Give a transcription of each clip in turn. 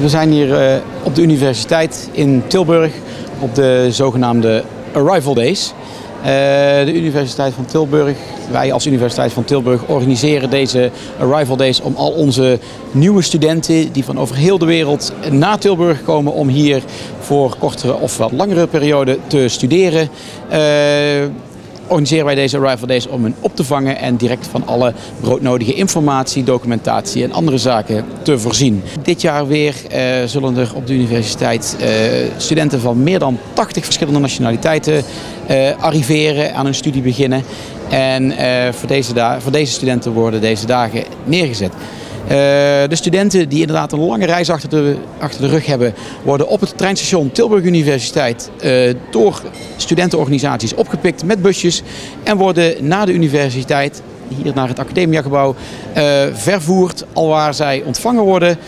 We zijn hier uh, op de universiteit in Tilburg op de zogenaamde Arrival Days. Uh, de Universiteit van Tilburg, wij als Universiteit van Tilburg organiseren deze Arrival Days om al onze nieuwe studenten die van over heel de wereld naar Tilburg komen om hier voor kortere of wat langere periode te studeren. Organiseren wij deze Arrival Days om hen op te vangen en direct van alle broodnodige informatie, documentatie en andere zaken te voorzien. Dit jaar weer uh, zullen er op de universiteit uh, studenten van meer dan 80 verschillende nationaliteiten uh, arriveren, aan hun studie beginnen. En voor deze, voor deze studenten worden deze dagen neergezet. Uh, de studenten die inderdaad een lange reis achter de, achter de rug hebben, worden op het treinstation Tilburg Universiteit uh, door studentenorganisaties opgepikt met busjes en worden na de universiteit hier naar het academiagebouw uh, vervoerd, alwaar zij ontvangen worden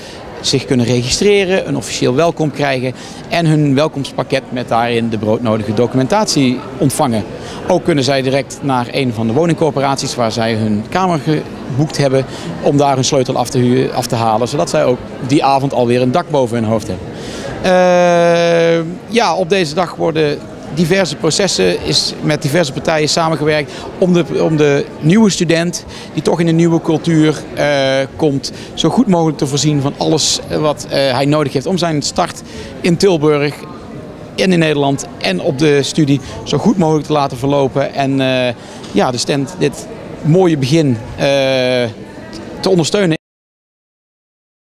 zich kunnen registreren, een officieel welkom krijgen en hun welkomstpakket met daarin de broodnodige documentatie ontvangen. Ook kunnen zij direct naar een van de woningcorporaties waar zij hun kamer geboekt hebben om daar hun sleutel af te, af te halen, zodat zij ook die avond alweer een dak boven hun hoofd hebben. Uh, ja, op deze dag worden diverse processen, is met diverse partijen samengewerkt om de, om de nieuwe student die toch in een nieuwe cultuur uh, komt, zo goed mogelijk te voorzien van alles wat uh, hij nodig heeft om zijn start in Tilburg en in Nederland en op de studie zo goed mogelijk te laten verlopen. En ja, de stand dit mooie begin te ondersteunen.